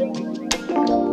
Música